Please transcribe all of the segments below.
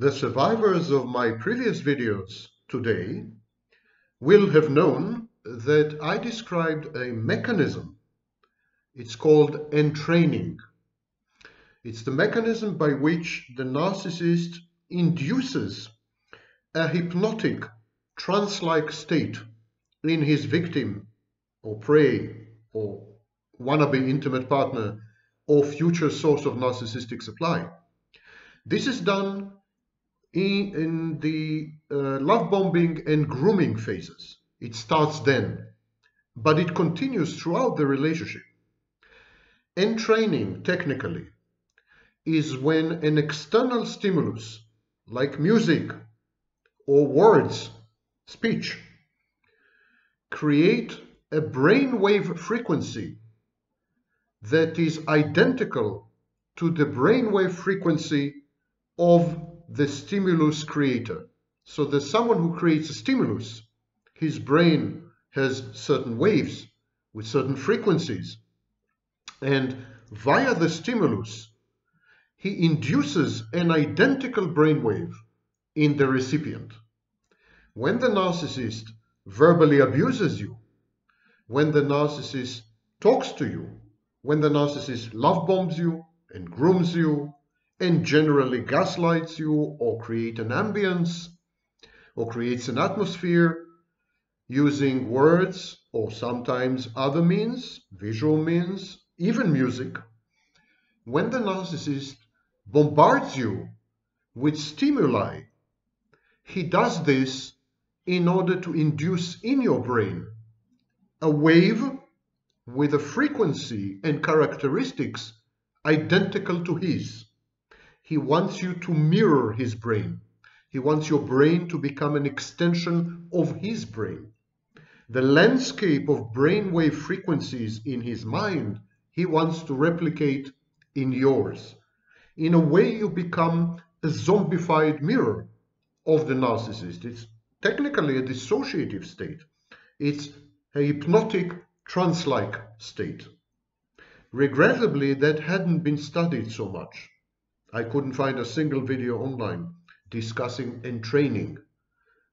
The survivors of my previous videos today will have known that I described a mechanism. It's called entraining. It's the mechanism by which the narcissist induces a hypnotic, trance-like state in his victim or prey or wannabe intimate partner or future source of narcissistic supply. This is done in, in the uh, love bombing and grooming phases. It starts then, but it continues throughout the relationship. Entraining, technically, is when an external stimulus, like music or words, speech, create a brainwave frequency that is identical to the brainwave frequency of the stimulus creator. So there's someone who creates a stimulus, his brain has certain waves with certain frequencies. And via the stimulus, he induces an identical brainwave in the recipient. When the narcissist verbally abuses you, when the narcissist talks to you, when the narcissist love bombs you and grooms you and generally gaslights you or create an ambience or creates an atmosphere using words or sometimes other means, visual means, even music, when the narcissist bombards you with stimuli, he does this in order to induce in your brain a wave with a frequency and characteristics identical to his. He wants you to mirror his brain. He wants your brain to become an extension of his brain. The landscape of brainwave frequencies in his mind, he wants to replicate in yours. In a way, you become a zombified mirror of the narcissist. It's technically a dissociative state. It's a hypnotic trance-like state. Regrettably, that hadn't been studied so much. I couldn't find a single video online discussing entraining,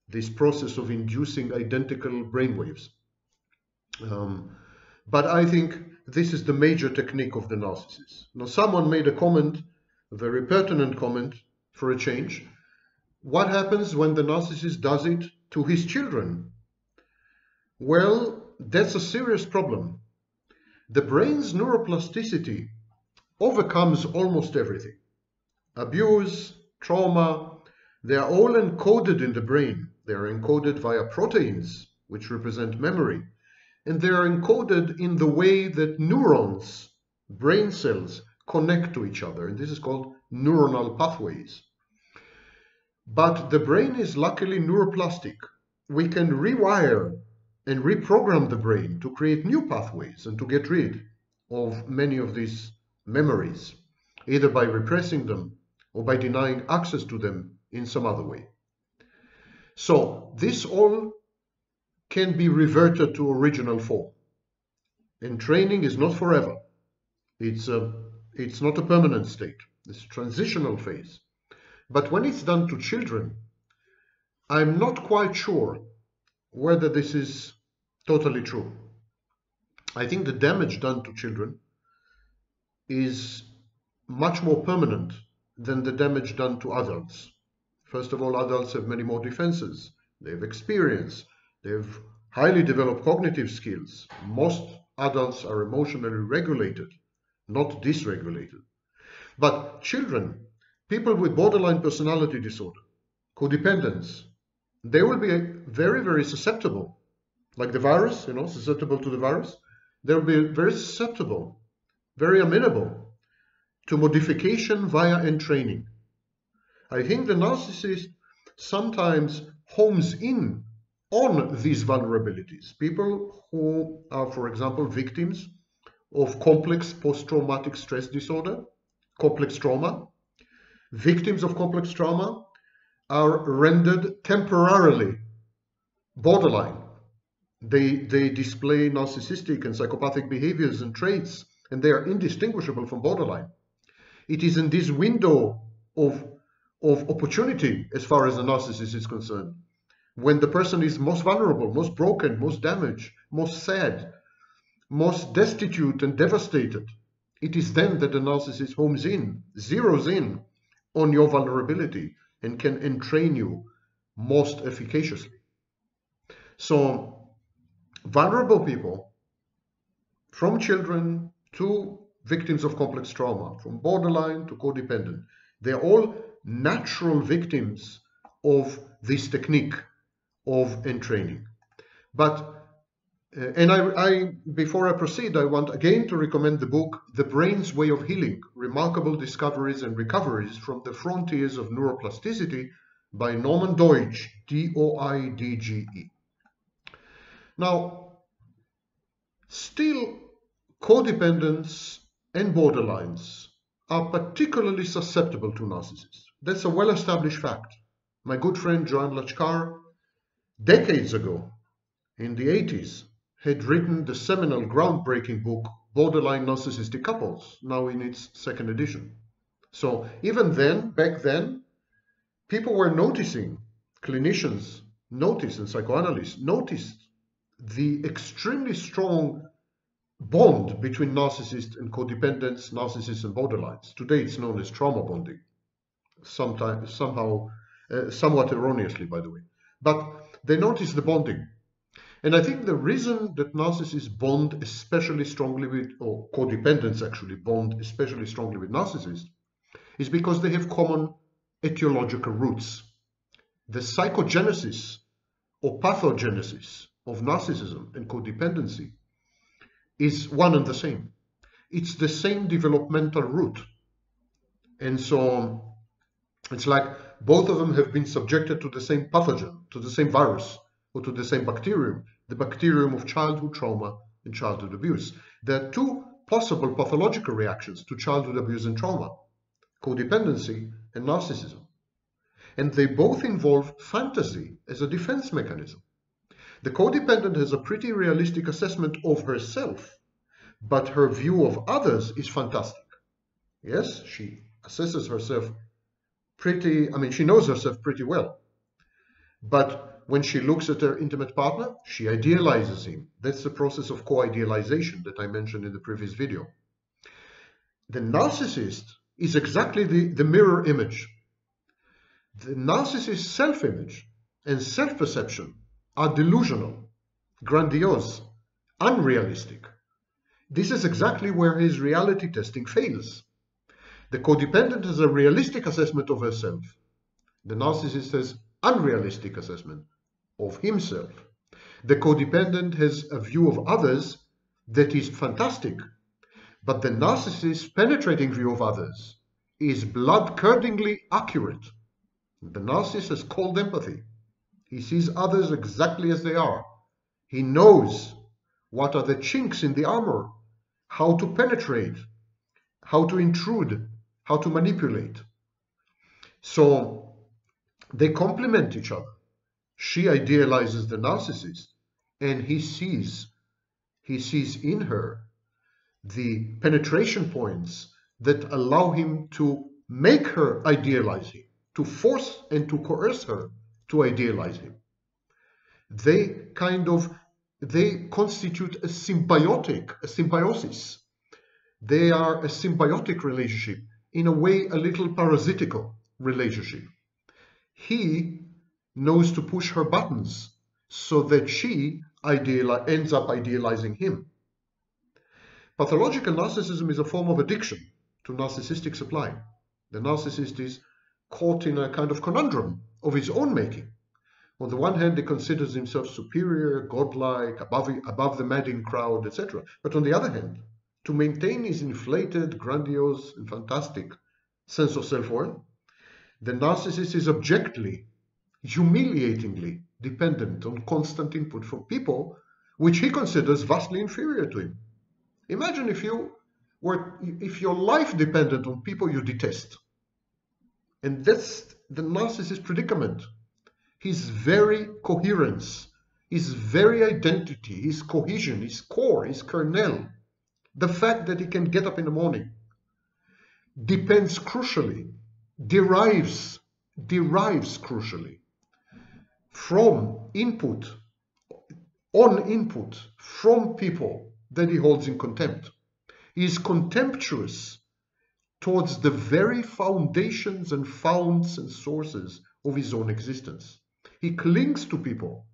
this process of inducing identical brainwaves. Um, but I think this is the major technique of the narcissist. Now, someone made a comment, a very pertinent comment for a change. What happens when the narcissist does it to his children? Well, that's a serious problem. The brain's neuroplasticity overcomes almost everything abuse, trauma, they are all encoded in the brain. They are encoded via proteins, which represent memory. And they are encoded in the way that neurons, brain cells, connect to each other. And this is called neuronal pathways. But the brain is luckily neuroplastic. We can rewire and reprogram the brain to create new pathways and to get rid of many of these memories, either by repressing them or by denying access to them in some other way. So this all can be reverted to original form. Entraining is not forever. It's, a, it's not a permanent state. It's a transitional phase. But when it's done to children, I'm not quite sure whether this is totally true. I think the damage done to children is much more permanent than the damage done to adults. First of all, adults have many more defenses. They have experience. They have highly developed cognitive skills. Most adults are emotionally regulated, not dysregulated. But children, people with borderline personality disorder, codependence, they will be very, very susceptible. Like the virus, you know, susceptible to the virus. They'll be very susceptible, very amenable to modification via entraining. I think the narcissist sometimes homes in on these vulnerabilities. People who are, for example, victims of complex post-traumatic stress disorder, complex trauma, victims of complex trauma are rendered temporarily borderline. They, they display narcissistic and psychopathic behaviors and traits, and they are indistinguishable from borderline. It is in this window of, of opportunity as far as the narcissist is concerned. When the person is most vulnerable, most broken, most damaged, most sad, most destitute and devastated, it is then that the narcissist homes in, zeroes in on your vulnerability and can entrain you most efficaciously. So vulnerable people, from children to victims of complex trauma, from borderline to codependent, they're all natural victims of this technique of entraining. But uh, and I, I, before I proceed, I want again to recommend the book The Brain's Way of Healing: Remarkable Discoveries and Recoveries from the Frontiers of Neuroplasticity by Norman Doidge, D-O-I-D-G-E. Now, still, codependents and borderlines are particularly susceptible to narcissists. That's a well-established fact. My good friend Joan Lachkar, decades ago, in the 80s, had written the seminal groundbreaking book Borderline Narcissistic Couples, now in its second edition. So even then, back then, people were noticing, clinicians noticed and psychoanalysts noticed the extremely strong bond between narcissists and codependents, narcissists and borderlines. Today it's known as trauma bonding, sometimes, somehow, uh, somewhat erroneously, by the way. But they notice the bonding. And I think the reason that narcissists bond especially strongly with, or codependents actually bond especially strongly with narcissists, is because they have common etiological roots. The psychogenesis or pathogenesis of narcissism and codependency is one and the same. It's the same developmental route. And so it's like both of them have been subjected to the same pathogen, to the same virus, or to the same bacterium, the bacterium of childhood trauma and childhood abuse. There are two possible pathological reactions to childhood abuse and trauma, codependency and narcissism. And they both involve fantasy as a defense mechanism. The codependent has a pretty realistic assessment of herself, but her view of others is fantastic. Yes, she assesses herself pretty, I mean, she knows herself pretty well. But when she looks at her intimate partner, she idealizes him. That's the process of co-idealization that I mentioned in the previous video. The narcissist is exactly the, the mirror image. The narcissist's self-image and self-perception are delusional, grandiose, unrealistic. This is exactly where his reality testing fails. The codependent has a realistic assessment of herself. The narcissist has an unrealistic assessment of himself. The codependent has a view of others that is fantastic, but the narcissist's penetrating view of others is blood-curdlingly accurate. The narcissist has cold empathy. He sees others exactly as they are. He knows what are the chinks in the armor, how to penetrate, how to intrude, how to manipulate. So they complement each other. She idealizes the narcissist and he sees he sees in her the penetration points that allow him to make her idealize him, to force and to coerce her to idealize him. They kind of, they constitute a symbiotic, a symbiosis. They are a symbiotic relationship, in a way a little parasitical relationship. He knows to push her buttons so that she ideali ends up idealizing him. Pathological narcissism is a form of addiction to narcissistic supply. The narcissist is caught in a kind of conundrum of his own making. On the one hand, he considers himself superior, godlike, above, above the madding crowd, etc. But on the other hand, to maintain his inflated, grandiose, and fantastic sense of self-worth, the narcissist is objectively, humiliatingly dependent on constant input from people which he considers vastly inferior to him. Imagine if you were, if your life depended on people you detest. And that's the narcissist's predicament. His very coherence, his very identity, his cohesion, his core, his kernel, the fact that he can get up in the morning depends crucially, derives derives crucially from input, on input from people that he holds in contempt. He is contemptuous towards the very foundations and founts and sources of his own existence. He clings to people.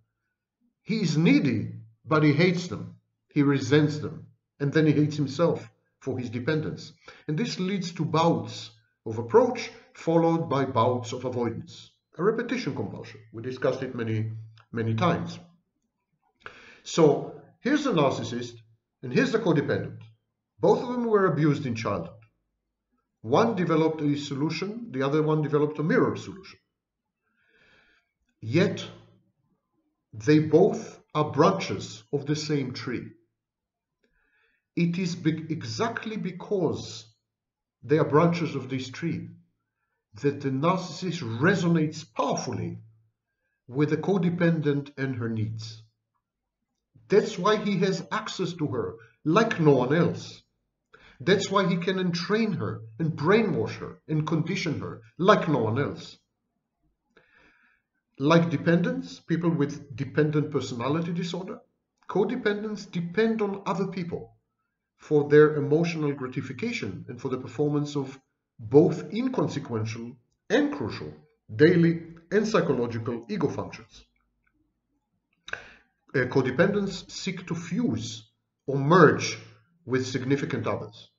He is needy, but he hates them. He resents them. And then he hates himself for his dependence. And this leads to bouts of approach followed by bouts of avoidance. A repetition compulsion. We discussed it many, many times. So here's the narcissist and here's the codependent. Both of them were abused in childhood. One developed a solution, the other one developed a mirror solution. Yet, they both are branches of the same tree. It is be exactly because they are branches of this tree that the narcissist resonates powerfully with the codependent and her needs. That's why he has access to her like no one else. That's why he can entrain her and brainwash her and condition her like no one else. Like dependents, people with dependent personality disorder, codependents depend on other people for their emotional gratification and for the performance of both inconsequential and crucial daily and psychological ego functions. Uh, codependents seek to fuse or merge with significant others.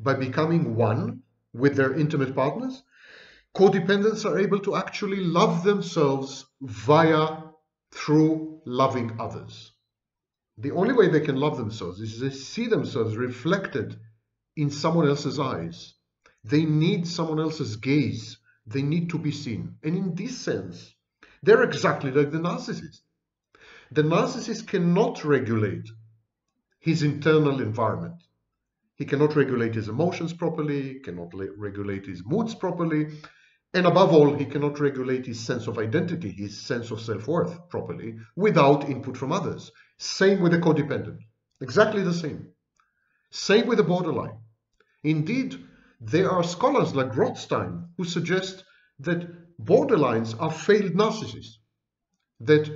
By becoming one with their intimate partners, codependents are able to actually love themselves via through loving others. The only way they can love themselves is they see themselves reflected in someone else's eyes. They need someone else's gaze. They need to be seen. And in this sense, they're exactly like the narcissist. The narcissist cannot regulate his internal environment. He cannot regulate his emotions properly, cannot regulate his moods properly, and above all, he cannot regulate his sense of identity, his sense of self-worth properly without input from others. Same with the codependent. Exactly the same. Same with the borderline. Indeed, there are scholars like Rothstein who suggest that borderlines are failed narcissists. That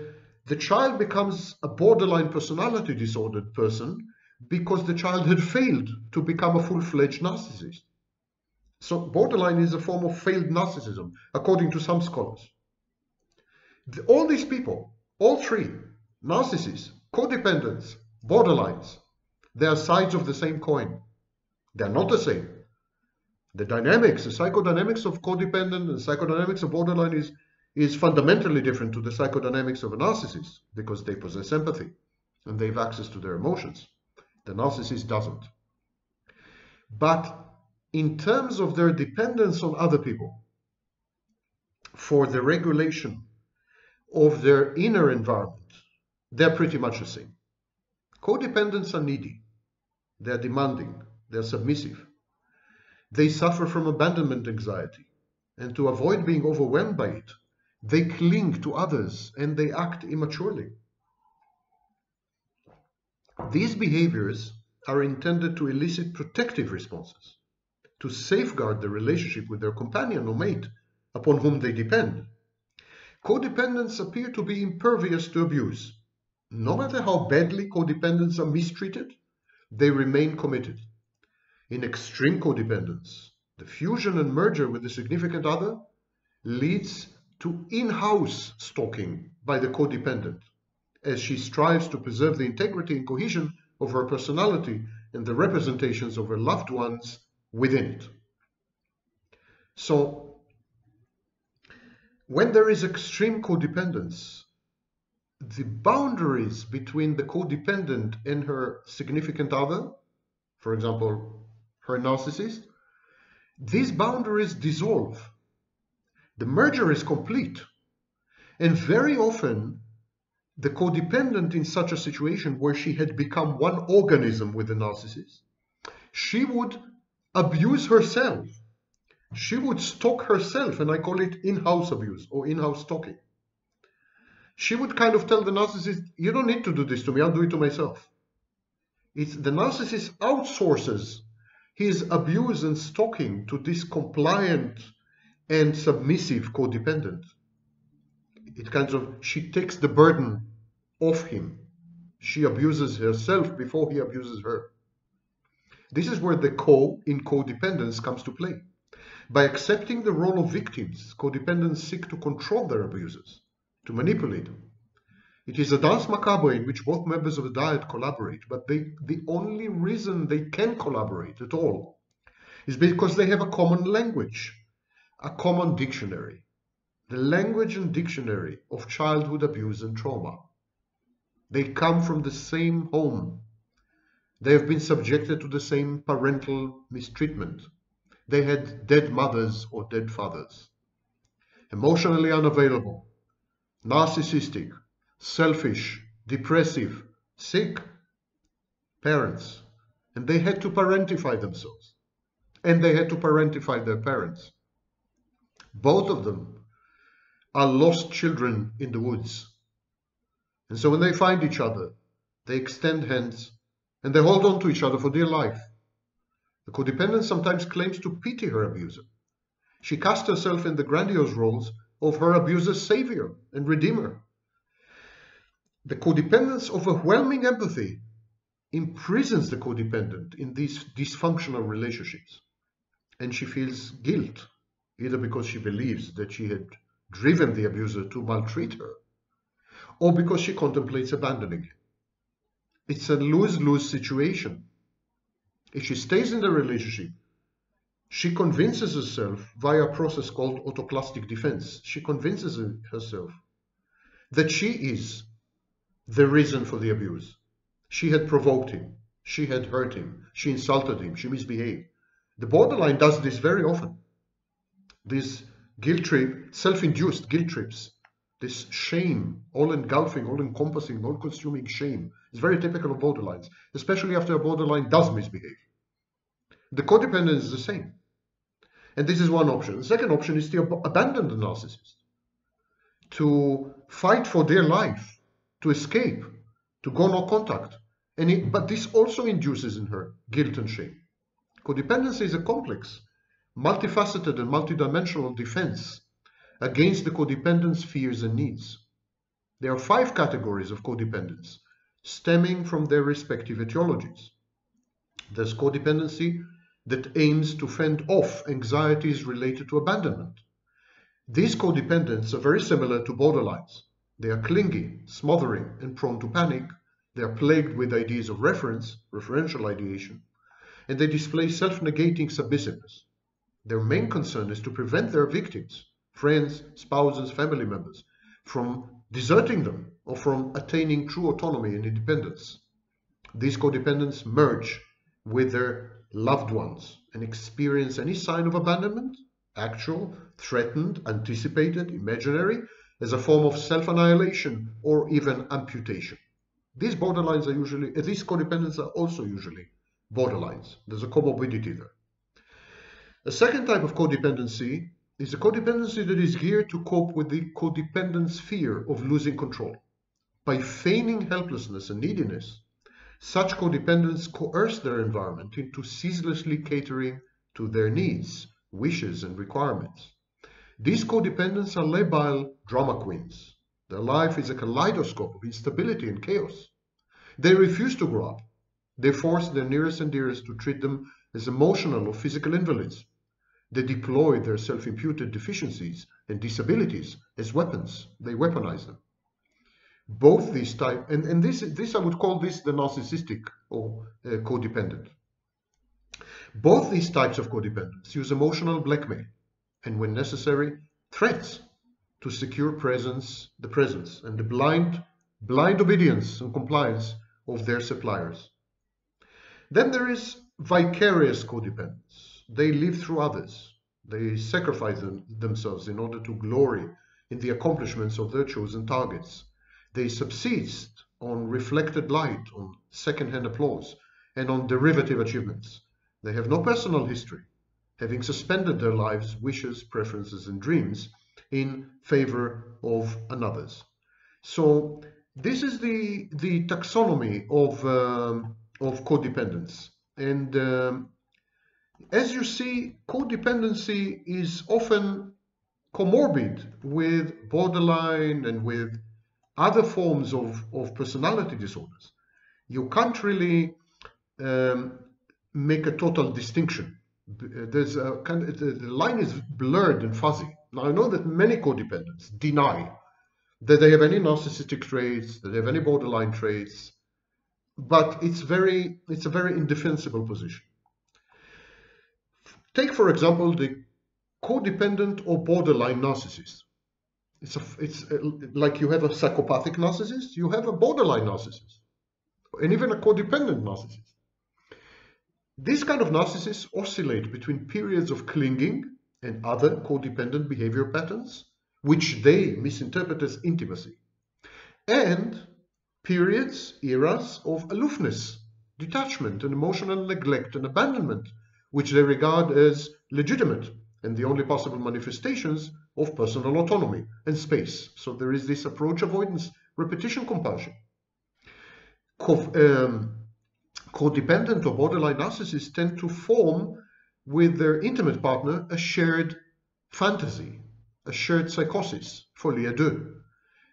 the child becomes a borderline personality disordered person because the child had failed to become a full-fledged narcissist. So borderline is a form of failed narcissism, according to some scholars. The, all these people, all three, narcissists, codependents, borderlines, they are sides of the same coin. They are not the same. The dynamics, the psychodynamics of codependent and psychodynamics of borderline is is fundamentally different to the psychodynamics of a narcissist because they possess empathy and they have access to their emotions. The narcissist doesn't. But in terms of their dependence on other people for the regulation of their inner environment, they're pretty much the same. Codependents are needy, they're demanding, they're submissive. They suffer from abandonment anxiety, and to avoid being overwhelmed by it, they cling to others and they act immaturely. These behaviors are intended to elicit protective responses, to safeguard the relationship with their companion or mate upon whom they depend. Codependents appear to be impervious to abuse. No matter how badly codependents are mistreated, they remain committed. In extreme codependence, the fusion and merger with the significant other leads to in-house stalking by the codependent as she strives to preserve the integrity and cohesion of her personality and the representations of her loved ones within it. So, when there is extreme codependence, the boundaries between the codependent and her significant other, for example, her narcissist, these boundaries dissolve the merger is complete. And very often, the codependent in such a situation where she had become one organism with the narcissist, she would abuse herself. She would stalk herself, and I call it in-house abuse or in-house stalking. She would kind of tell the narcissist, you don't need to do this to me, I'll do it to myself. It's the narcissist outsources his abuse and stalking to this compliant and submissive codependent. It kind of, she takes the burden off him. She abuses herself before he abuses her. This is where the co in codependence comes to play. By accepting the role of victims, codependents seek to control their abusers, to manipulate them. It is a dance macabre in which both members of the dyad collaborate, but they, the only reason they can collaborate at all is because they have a common language, a common dictionary, the language and dictionary of childhood abuse and trauma. They come from the same home. They have been subjected to the same parental mistreatment. They had dead mothers or dead fathers. Emotionally unavailable, narcissistic, selfish, depressive, sick parents. And they had to parentify themselves. And they had to parentify their parents. Both of them are lost children in the woods. And so when they find each other, they extend hands and they hold on to each other for dear life. The codependent sometimes claims to pity her abuser. She casts herself in the grandiose roles of her abuser's savior and redeemer. The codependent's overwhelming empathy imprisons the codependent in these dysfunctional relationships. And she feels guilt, either because she believes that she had driven the abuser to maltreat her, or because she contemplates abandoning him. It's a lose-lose situation. If she stays in the relationship, she convinces herself via a process called autoplastic defense. She convinces herself that she is the reason for the abuse. She had provoked him. She had hurt him. She insulted him. She misbehaved. The borderline does this very often. These guilt trip, self-induced guilt trips, this shame, all-engulfing, all-encompassing, all-consuming shame is very typical of borderlines, especially after a borderline does misbehave. The codependent is the same. And this is one option. The second option is to ab abandon the narcissist, to fight for their life, to escape, to go no contact. And it, but this also induces in her guilt and shame. Codependency is a complex, multifaceted and multidimensional defense against the codependent's fears and needs. There are five categories of codependence stemming from their respective etiologies. There's codependency that aims to fend off anxieties related to abandonment. These codependents are very similar to borderlines. They are clingy, smothering, and prone to panic. They are plagued with ideas of reference, referential ideation, and they display self-negating submissiveness. Their main concern is to prevent their victims, friends, spouses, family members, from deserting them or from attaining true autonomy and independence. These codependents merge with their loved ones and experience any sign of abandonment, actual, threatened, anticipated, imaginary, as a form of self-annihilation or even amputation. These borderlines are usually, these codependents are also usually borderlines. There's a comorbidity there. A second type of codependency is a codependency that is geared to cope with the codependent's fear of losing control. By feigning helplessness and neediness, such codependents coerce their environment into ceaselessly catering to their needs, wishes, and requirements. These codependents are labile drama queens. Their life is a kaleidoscope of instability and chaos. They refuse to grow up. They force their nearest and dearest to treat them as emotional or physical invalids. They deploy their self-imputed deficiencies and disabilities as weapons. They weaponize them both these type and, this this I would call this the narcissistic or uh, codependent. Both these types of codependence use emotional blackmail and when necessary threats to secure presence the presence and the blind blind obedience and compliance of their suppliers. Then there is vicarious codependence. They live through others. They sacrifice them, themselves in order to glory in the accomplishments of their chosen targets they subsist on reflected light, on second-hand applause, and on derivative achievements. They have no personal history, having suspended their lives, wishes, preferences, and dreams in favor of another's. So this is the, the taxonomy of, um, of codependence. And um, as you see, codependency is often comorbid with borderline and with other forms of, of personality disorders. You can't really um, make a total distinction. There's a kind of, the, the line is blurred and fuzzy. Now I know that many codependents deny that they have any narcissistic traits, that they have any borderline traits, but it's very it's a very indefensible position. Take for example the codependent or borderline narcissist. It's a, it's a, like you have a psychopathic narcissist, you have a borderline narcissist, and even a codependent narcissist. These kind of narcissists oscillate between periods of clinging and other codependent behavior patterns, which they misinterpret as intimacy, and periods, eras of aloofness, detachment, and emotional neglect and abandonment, which they regard as legitimate and the only possible manifestations of personal autonomy and space. So there is this approach avoidance repetition compulsion. Co um, codependent or borderline narcissists tend to form with their intimate partner a shared fantasy, a shared psychosis, folie à deux.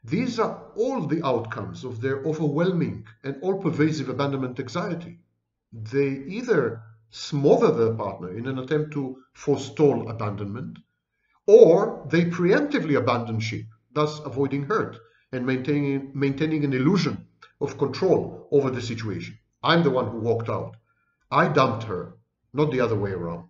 These are all the outcomes of their overwhelming and all-pervasive abandonment anxiety. They either smother their partner in an attempt to forestall abandonment, or they preemptively abandon ship, thus avoiding hurt and maintaining, maintaining an illusion of control over the situation. I'm the one who walked out. I dumped her, not the other way around.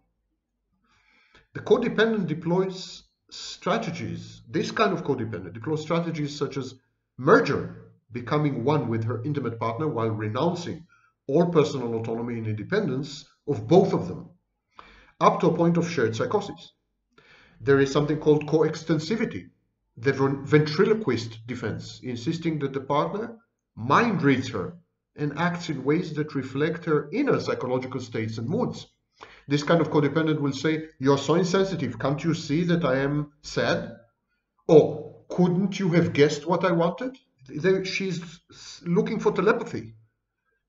The codependent deploys strategies, this kind of codependent deploys strategies such as merger, becoming one with her intimate partner while renouncing all personal autonomy and independence of both of them, up to a point of shared psychosis. There is something called coextensivity, the ventriloquist defense, insisting that the partner mind reads her and acts in ways that reflect her inner psychological states and moods. This kind of codependent will say, You're so insensitive, can't you see that I am sad? Or couldn't you have guessed what I wanted? She's looking for telepathy.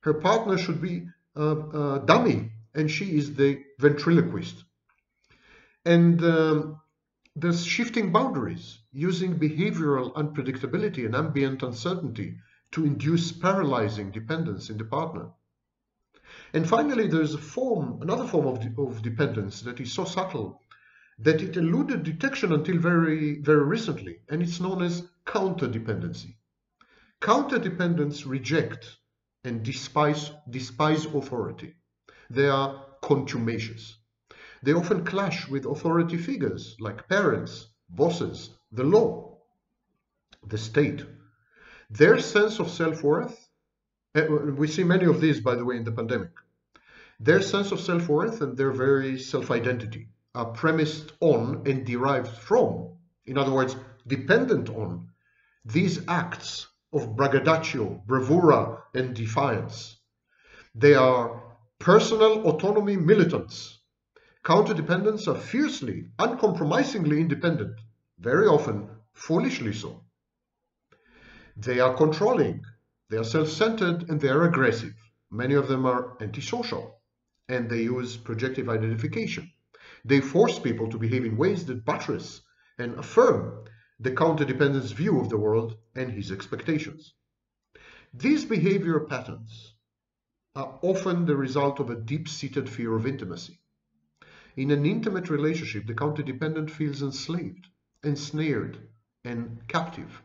Her partner should be a, a dummy, and she is the ventriloquist. And um, there's shifting boundaries, using behavioral unpredictability and ambient uncertainty to induce paralyzing dependence in the partner. And finally, there's a form, another form of, de of dependence that is so subtle that it eluded detection until very, very recently, and it's known as counterdependency. Counterdependents reject and despise, despise authority. They are contumacious. They often clash with authority figures like parents, bosses, the law, the state, their sense of self-worth, eh, we see many of these, by the way, in the pandemic. Their sense of self-worth and their very self-identity are premised on and derived from, in other words, dependent on, these acts of braggadocio, bravura, and defiance. They are personal autonomy militants. Counterdependents are fiercely, uncompromisingly independent, very often foolishly so. They are controlling, they are self-centered, and they are aggressive. Many of them are antisocial, and they use projective identification. They force people to behave in ways that buttress and affirm the counterdependent's view of the world and his expectations. These behavior patterns are often the result of a deep-seated fear of intimacy. In an intimate relationship, the counterdependent feels enslaved, ensnared, and captive.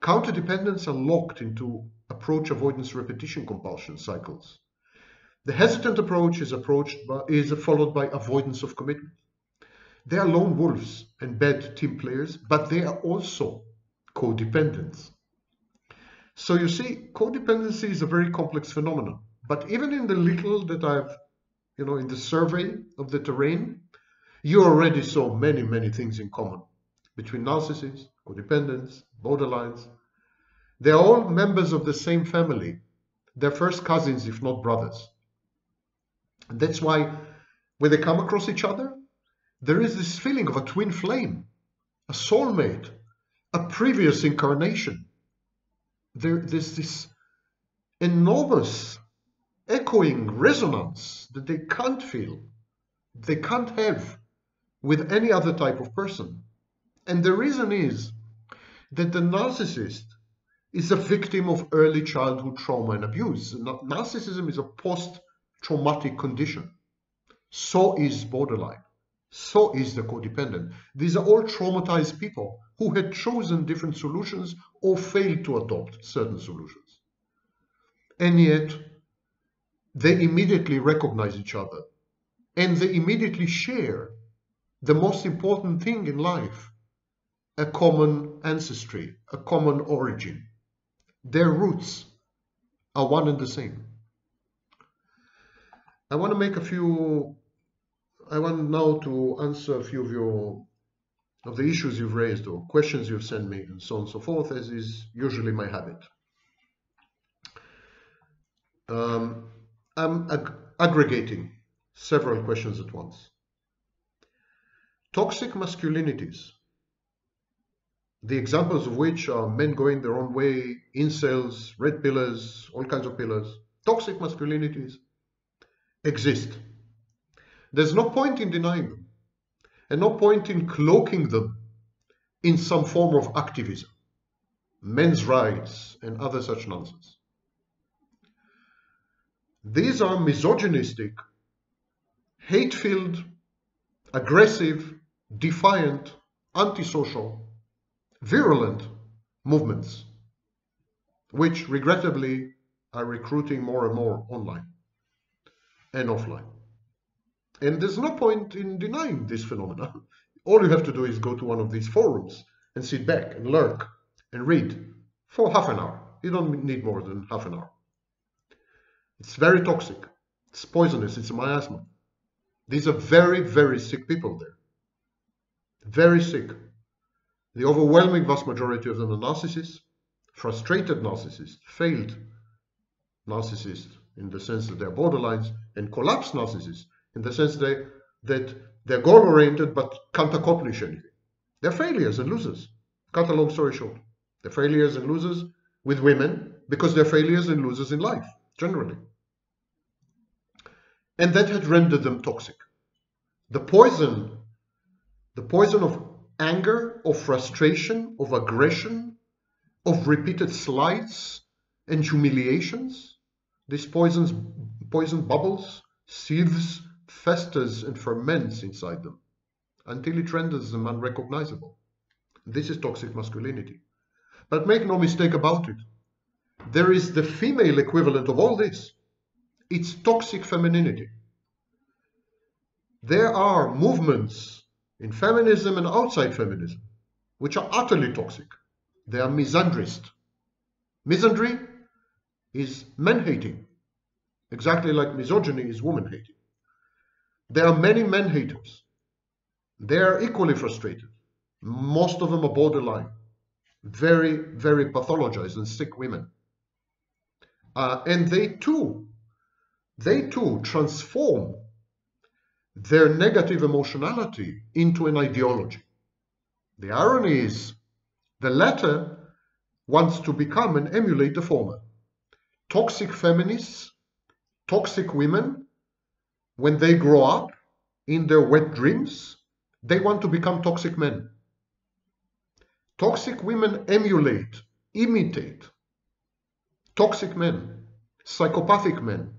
Counterdependents are locked into approach avoidance repetition compulsion cycles. The hesitant approach is approached by, is followed by avoidance of commitment. They are lone wolves and bad team players, but they are also codependents. So you see, codependency is a very complex phenomenon. But even in the little that I've, you know, in the survey of the terrain, you already saw many, many things in common between narcissists, codependents, borderlines. They're all members of the same family. They're first cousins, if not brothers. And that's why when they come across each other, there is this feeling of a twin flame, a soulmate, a previous incarnation. There, there's this enormous echoing resonance that they can't feel, they can't have with any other type of person. And the reason is that the narcissist is a victim of early childhood trauma and abuse. Narcissism is a post traumatic condition. So is borderline. So is the codependent. These are all traumatized people who had chosen different solutions or failed to adopt certain solutions. And yet, they immediately recognize each other and they immediately share the most important thing in life a common ancestry, a common origin. Their roots are one and the same. I want to make a few, I want now to answer a few of your, of the issues you've raised or questions you've sent me and so on and so forth, as is usually my habit. Um, I'm ag aggregating several questions at once. Toxic masculinities, the examples of which are men going their own way, incels, red pillars, all kinds of pillars, toxic masculinities exist. There's no point in denying them and no point in cloaking them in some form of activism, men's rights and other such nonsense. These are misogynistic, hate-filled, aggressive, defiant, antisocial, virulent movements, which regrettably are recruiting more and more online and offline. And there's no point in denying this phenomenon. All you have to do is go to one of these forums and sit back and lurk and read for half an hour. You don't need more than half an hour. It's very toxic. It's poisonous. It's a miasma. These are very, very sick people there. Very sick. The overwhelming vast majority of them are narcissists, frustrated narcissists, failed narcissists in the sense that they're borderlines, and collapsed narcissists in the sense they, that they're goal-oriented but can't accomplish anything. They're failures and losers. Cut a long story short. They're failures and losers with women because they're failures and losers in life, generally and that had rendered them toxic. The poison, the poison of anger, of frustration, of aggression, of repeated slights and humiliations, this poisons, poison bubbles, seethes, festers, and ferments inside them until it renders them unrecognizable. This is toxic masculinity. But make no mistake about it. There is the female equivalent of all this. It's toxic femininity. There are movements in feminism and outside feminism which are utterly toxic. They are misandrist. Misandry is men-hating, exactly like misogyny is woman-hating. There are many men-haters. They are equally frustrated. Most of them are borderline. Very, very pathologized and sick women. Uh, and they too they too transform their negative emotionality into an ideology. The irony is the latter wants to become and emulate the former. Toxic feminists, toxic women, when they grow up in their wet dreams, they want to become toxic men. Toxic women emulate, imitate toxic men, psychopathic men,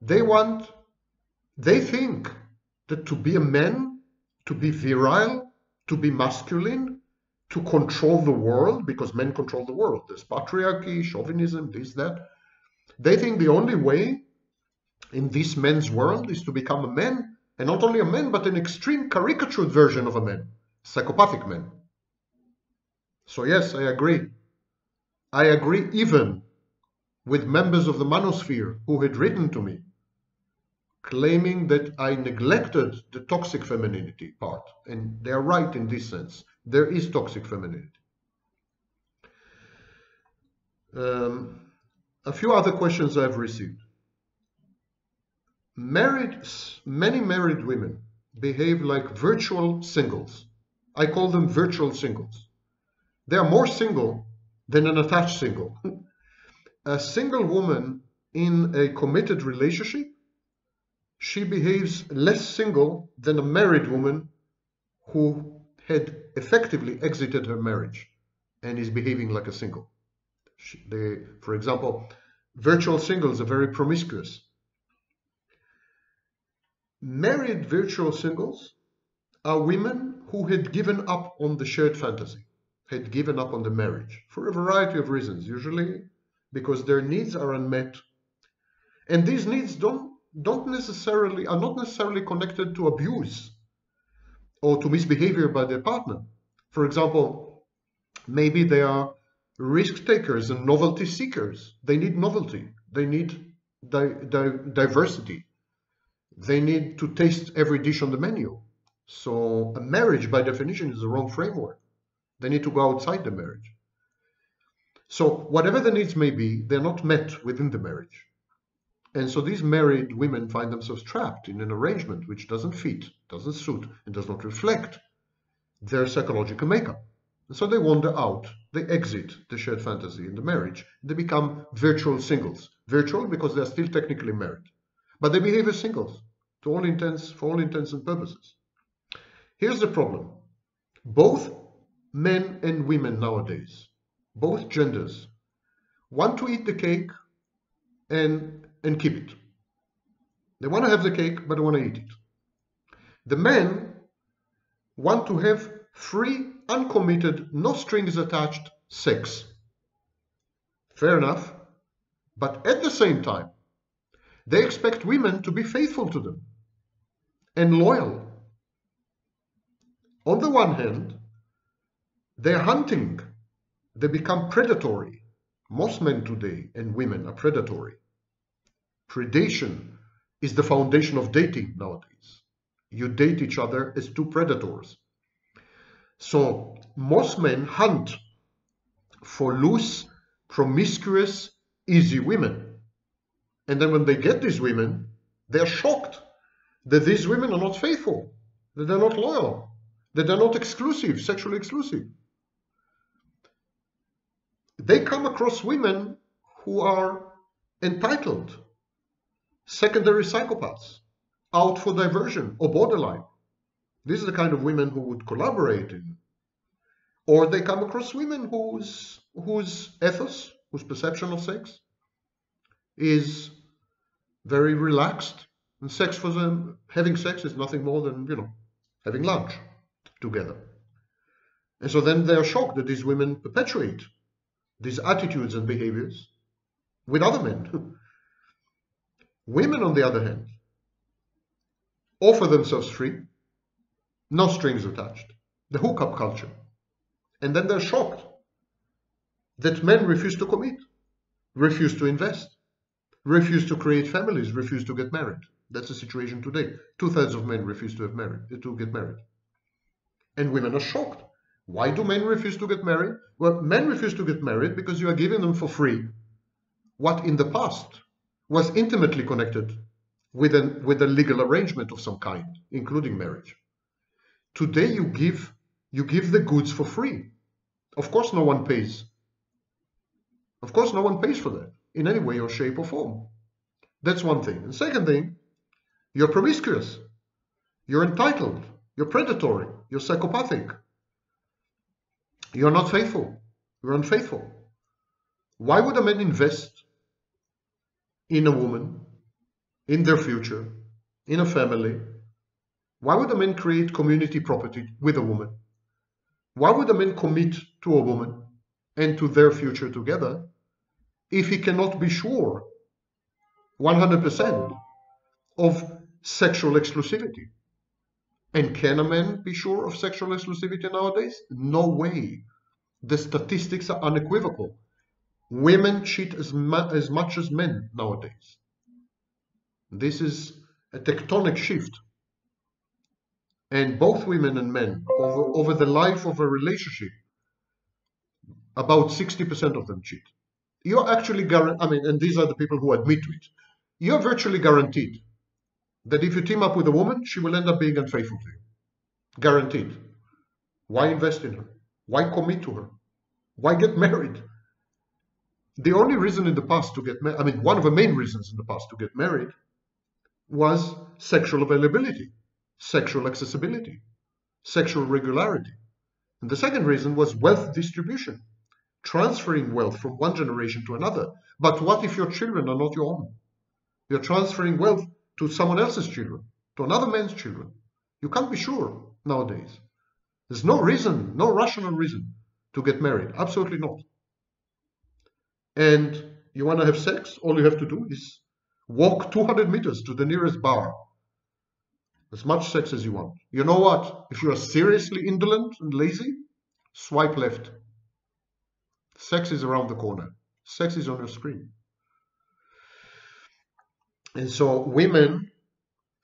they want, they think that to be a man, to be virile, to be masculine, to control the world, because men control the world. There's patriarchy, chauvinism, this, that. They think the only way in this men's world is to become a man, and not only a man, but an extreme caricatured version of a man, psychopathic man. So yes, I agree. I agree even with members of the manosphere who had written to me claiming that I neglected the toxic femininity part. And they're right in this sense. There is toxic femininity. Um, a few other questions I've received. Married, many married women behave like virtual singles. I call them virtual singles. They are more single than an attached single. a single woman in a committed relationship she behaves less single than a married woman who had effectively exited her marriage and is behaving like a single. They, for example, virtual singles are very promiscuous. Married virtual singles are women who had given up on the shared fantasy, had given up on the marriage for a variety of reasons, usually because their needs are unmet. And these needs don't, don't necessarily are not necessarily connected to abuse or to misbehavior by their partner. For example, maybe they are risk takers and novelty seekers. They need novelty. They need di di diversity. They need to taste every dish on the menu. So a marriage, by definition, is the wrong framework. They need to go outside the marriage. So whatever the needs may be, they're not met within the marriage. And so these married women find themselves trapped in an arrangement which doesn't fit, doesn't suit, and does not reflect their psychological makeup. And so they wander out, they exit the shared fantasy in the marriage, they become virtual singles. Virtual because they're still technically married. But they behave as singles to all intents, for all intents and purposes. Here's the problem. Both men and women nowadays, both genders, want to eat the cake and and keep it. They want to have the cake, but they want to eat it. The men want to have free, uncommitted, no strings attached sex. Fair enough. But at the same time, they expect women to be faithful to them and loyal. On the one hand, they're hunting. They become predatory. Most men today and women are predatory predation is the foundation of dating nowadays. You date each other as two predators. So most men hunt for loose, promiscuous, easy women. And then when they get these women, they're shocked that these women are not faithful, that they're not loyal, that they're not exclusive, sexually exclusive. They come across women who are entitled, secondary psychopaths out for diversion or borderline. These are the kind of women who would collaborate in. Or they come across women whose, whose ethos, whose perception of sex is very relaxed. And sex for them, having sex is nothing more than, you know, having lunch together. And so then they are shocked that these women perpetuate these attitudes and behaviors with other men. Women, on the other hand, offer themselves free, no strings attached, the hookup culture. And then they're shocked that men refuse to commit, refuse to invest, refuse to create families, refuse to get married. That's the situation today. Two-thirds of men refuse to have married, to get married. And women are shocked. Why do men refuse to get married? Well, men refuse to get married because you are giving them for free what in the past was intimately connected with, an, with a legal arrangement of some kind, including marriage. Today you give, you give the goods for free. Of course no one pays. Of course no one pays for that in any way or shape or form. That's one thing. And second thing, you're promiscuous. You're entitled. You're predatory. You're psychopathic. You're not faithful. You're unfaithful. Why would a man invest in a woman, in their future, in a family. Why would a man create community property with a woman? Why would a man commit to a woman and to their future together if he cannot be sure 100% of sexual exclusivity? And can a man be sure of sexual exclusivity nowadays? No way. The statistics are unequivocal. Women cheat as, mu as much as men nowadays. This is a tectonic shift. And both women and men, over, over the life of a relationship, about 60% of them cheat. You're actually guaranteed, I mean, and these are the people who admit to it. You're virtually guaranteed that if you team up with a woman, she will end up being unfaithful to you. Guaranteed. Why invest in her? Why commit to her? Why get married? the only reason in the past to get married, I mean, one of the main reasons in the past to get married was sexual availability, sexual accessibility. sexual regularity. And the second reason was wealth distribution, transferring wealth from one generation to another. But what if your children are not your own? You're transferring wealth to someone else's children, to another man's children. You can't be sure nowadays. There's no reason, no rational reason to get married. Absolutely not. And you want to have sex? All you have to do is walk 200 meters to the nearest bar. As much sex as you want. You know what? If you are seriously indolent and lazy, swipe left. Sex is around the corner. Sex is on your screen. And so women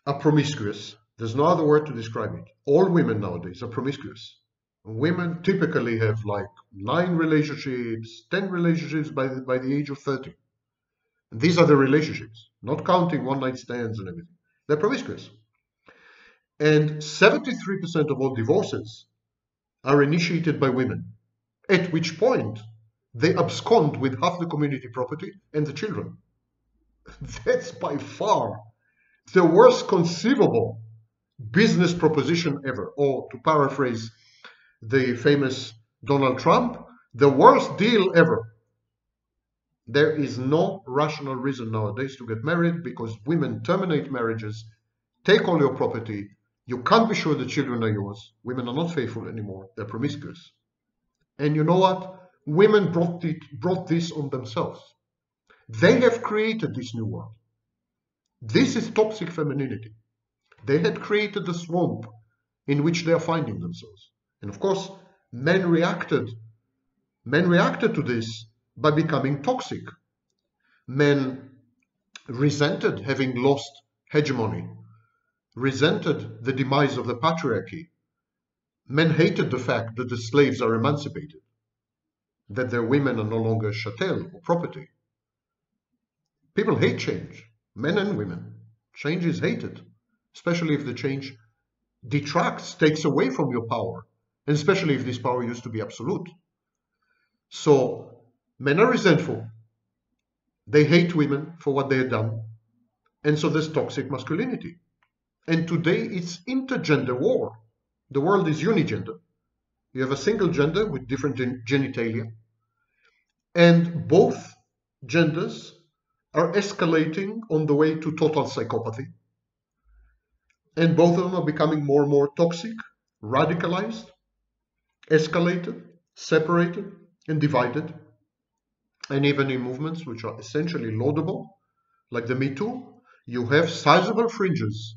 are promiscuous. There's no other word to describe it. All women nowadays are promiscuous. Women typically have like nine relationships, 10 relationships by the, by the age of 30. And these are the relationships, not counting one night stands and everything. They're promiscuous. And 73% of all divorces are initiated by women, at which point they abscond with half the community property and the children. That's by far the worst conceivable business proposition ever. Or to paraphrase the famous Donald Trump, the worst deal ever. There is no rational reason nowadays to get married because women terminate marriages, take all your property. You can't be sure the children are yours. Women are not faithful anymore. They're promiscuous. And you know what? Women brought, it, brought this on themselves. They have created this new world. This is toxic femininity. They had created the swamp in which they are finding themselves. And of course, men reacted. Men reacted to this by becoming toxic. Men resented having lost hegemony, resented the demise of the patriarchy. Men hated the fact that the slaves are emancipated, that their women are no longer chattel or property. People hate change, men and women. Change is hated, especially if the change detracts, takes away from your power, and especially if this power used to be absolute. So men are resentful. They hate women for what they have done. And so there's toxic masculinity. And today it's intergender war. The world is unigender. You have a single gender with different gen genitalia. And both genders are escalating on the way to total psychopathy. And both of them are becoming more and more toxic, radicalized, escalated, separated, and divided. And even in movements which are essentially laudable, like the Me Too, you have sizable fringes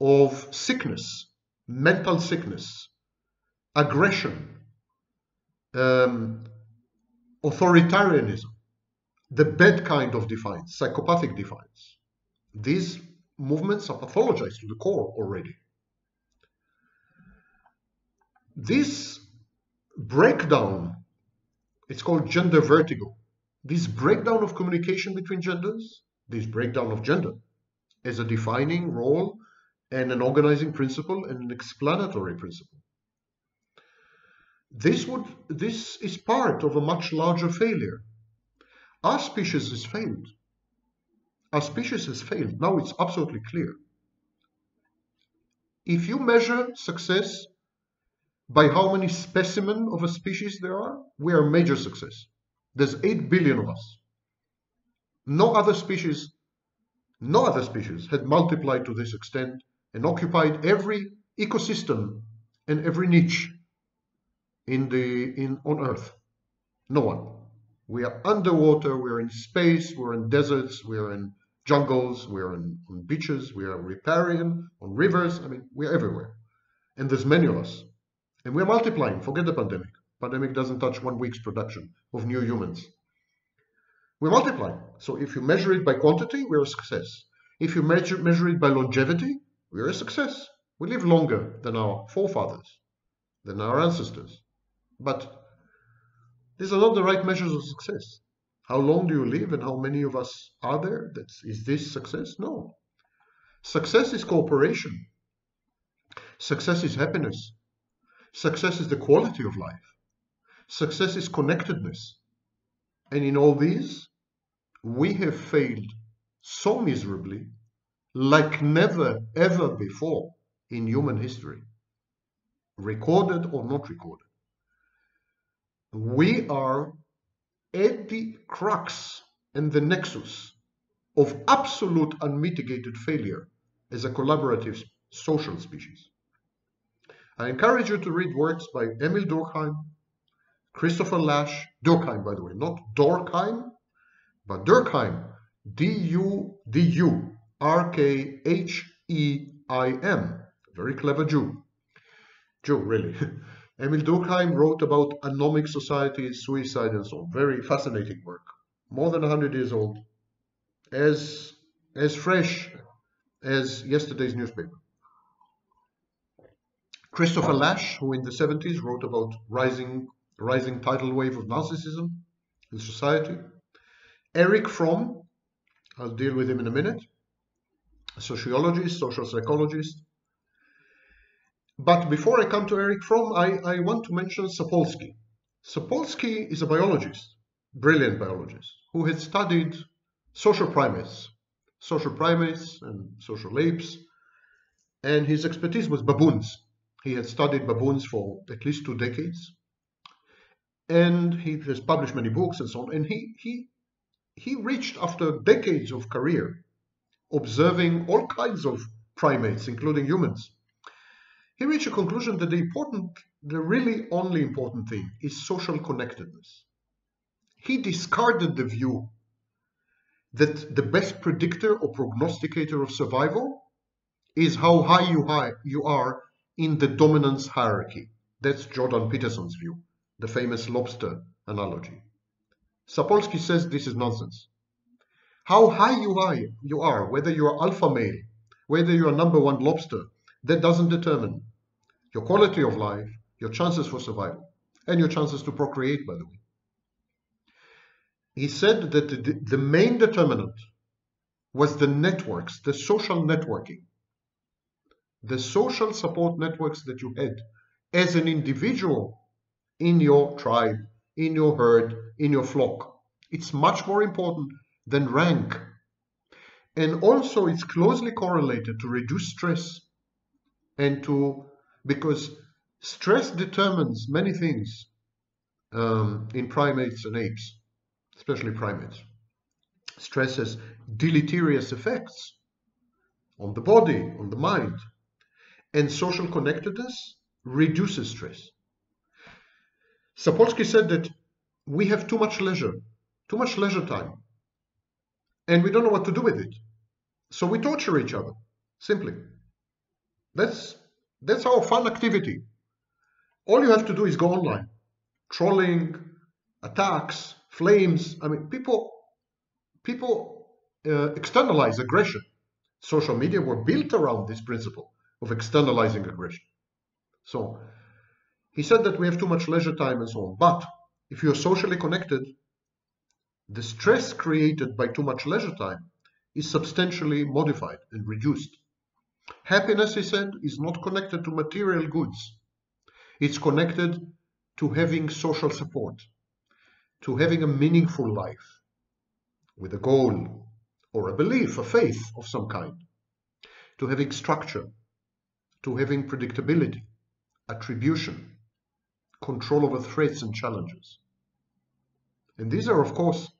of sickness, mental sickness, aggression, um, authoritarianism, the bad kind of defiance, psychopathic defiance. These movements are pathologized to the core already. This breakdown, it's called gender vertigo. This breakdown of communication between genders, this breakdown of gender as a defining role and an organizing principle and an explanatory principle. This would this is part of a much larger failure our species has failed. Our species has failed. Now it's absolutely clear. If you measure success by how many specimens of a species there are, we are major success. There's 8 billion of us. No other species, no other species had multiplied to this extent and occupied every ecosystem and every niche in the in on Earth. No one. We are underwater, we're in space, we're in deserts, we're in jungles, we're in, on beaches, we are riparian, on rivers. I mean, we're everywhere. And there's many of us. And we're multiplying. Forget the pandemic. Pandemic doesn't touch one week's production of new humans. We're multiplying. So if you measure it by quantity, we're a success. If you measure, measure it by longevity, we're a success. We live longer than our forefathers, than our ancestors. But these are not the right measures of success. How long do you live and how many of us are there? That's, is this success? No. Success is cooperation. Success is happiness. Success is the quality of life. Success is connectedness. And in all these, we have failed so miserably, like never ever before in human history. recorded or not recorded. We are at the crux and the nexus of absolute unmitigated failure as a collaborative social species. I encourage you to read works by Emil Durkheim, Christopher Lasch, Durkheim, by the way, not Dorkheim, but Durkheim, D-U, D-U, R-K-H-E-I-M, very clever Jew. Jew, really. Emil Durkheim wrote about anomic society, suicide, and so on. Very fascinating work. More than 100 years old. As, as fresh as yesterday's newspaper. Christopher Lasch, who in the 70s wrote about rising, rising tidal wave of narcissism in society. Eric Fromm, I'll deal with him in a minute, a sociologist, social psychologist. But before I come to Eric Fromm, I, I want to mention Sapolsky. Sapolsky is a biologist, brilliant biologist, who had studied social primates, social primates and social apes, and his expertise was baboons. He had studied baboons for at least two decades, and he has published many books and so on. And he he he reached after decades of career, observing all kinds of primates, including humans. He reached a conclusion that the important, the really only important thing is social connectedness. He discarded the view that the best predictor or prognosticator of survival is how high you, high you are in the dominance hierarchy. That's Jordan Peterson's view, the famous lobster analogy. Sapolsky says this is nonsense. How high you are, you are, whether you are alpha male, whether you are number one lobster, that doesn't determine your quality of life, your chances for survival, and your chances to procreate, by the way. He said that the, the main determinant was the networks, the social networking the social support networks that you had as an individual in your tribe, in your herd, in your flock. It's much more important than rank. And also, it's closely correlated to reduce stress and to, because stress determines many things um, in primates and apes, especially primates. Stress has deleterious effects on the body, on the mind, and social connectedness reduces stress. Sapolsky said that we have too much leisure, too much leisure time, and we don't know what to do with it. So we torture each other, simply. That's, that's our fun activity. All you have to do is go online. Trolling, attacks, flames. I mean, people, people uh, externalize aggression. Social media were built around this principle of externalizing aggression. So he said that we have too much leisure time and so on. But if you're socially connected, the stress created by too much leisure time is substantially modified and reduced. Happiness, he said, is not connected to material goods. It's connected to having social support, to having a meaningful life with a goal or a belief, a faith of some kind, to having structure, to having predictability, attribution, control over threats and challenges. And these are, of course,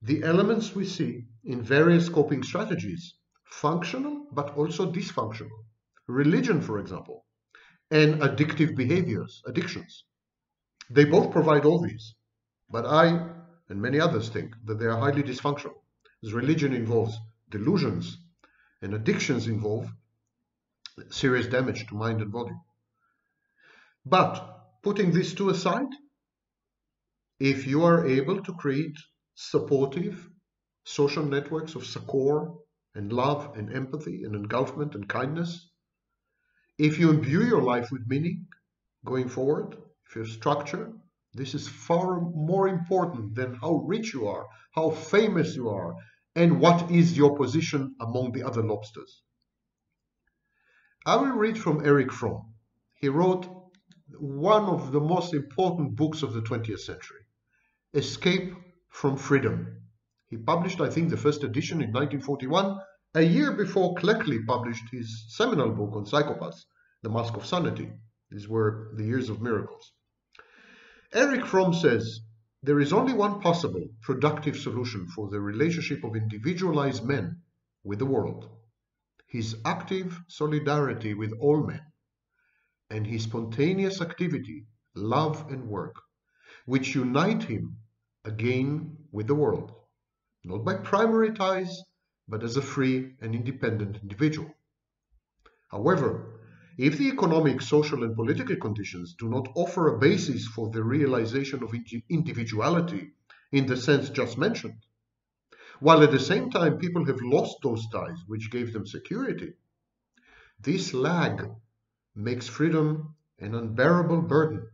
the elements we see in various coping strategies, functional but also dysfunctional. Religion, for example, and addictive behaviors, addictions. They both provide all these, but I and many others think that they are highly dysfunctional, as religion involves delusions and addictions involve serious damage to mind and body. But putting these two aside, if you are able to create supportive social networks of succor and love and empathy and engulfment and kindness, if you imbue your life with meaning going forward, if you structure, this is far more important than how rich you are, how famous you are, and what is your position among the other lobsters. I will read from Eric Fromm. He wrote one of the most important books of the 20th century, Escape from Freedom. He published, I think, the first edition in 1941, a year before Cleckley published his seminal book on psychopaths, The Mask of Sanity, These were the years of miracles. Eric Fromm says there is only one possible productive solution for the relationship of individualized men with the world. His active solidarity with all men, and his spontaneous activity, love, and work, which unite him again with the world, not by primary ties, but as a free and independent individual. However, if the economic, social, and political conditions do not offer a basis for the realization of individuality in the sense just mentioned, while at the same time people have lost those ties which gave them security. This lag makes freedom an unbearable burden.